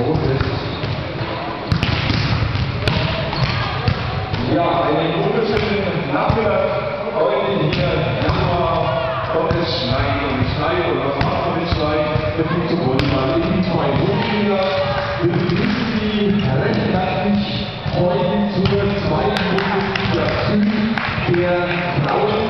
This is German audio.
groß ist. Ja, eine wunderschönen Nachmittag heute hier Nachbar es Schneid und Schneid oder Vater mit Schneid mit Fuß und Bundesland in zwei Hochschüler. Wir begrüßen Sie recht herzlich heute zur zweiten Bundesliga Süd der Frauen.